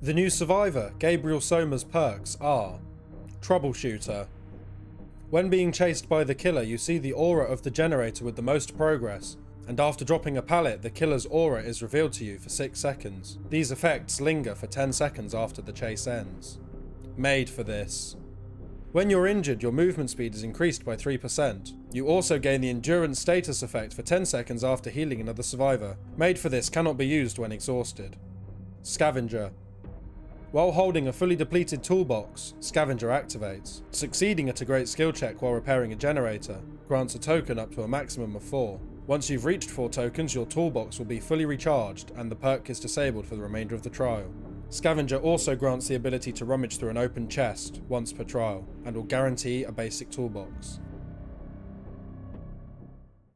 The new survivor, Gabriel Soma's perks are Troubleshooter. When being chased by the killer, you see the aura of the generator with the most progress, and after dropping a pallet, the killer's aura is revealed to you for 6 seconds. These effects linger for 10 seconds after the chase ends. Made for this. When you're injured, your movement speed is increased by 3%. You also gain the endurance status effect for 10 seconds after healing another survivor. Made for this cannot be used when exhausted. Scavenger. While holding a fully depleted toolbox, Scavenger activates. Succeeding at a great skill check while repairing a generator grants a token up to a maximum of 4. Once you've reached 4 tokens, your toolbox will be fully recharged and the perk is disabled for the remainder of the trial. Scavenger also grants the ability to rummage through an open chest once per trial, and will guarantee a basic toolbox.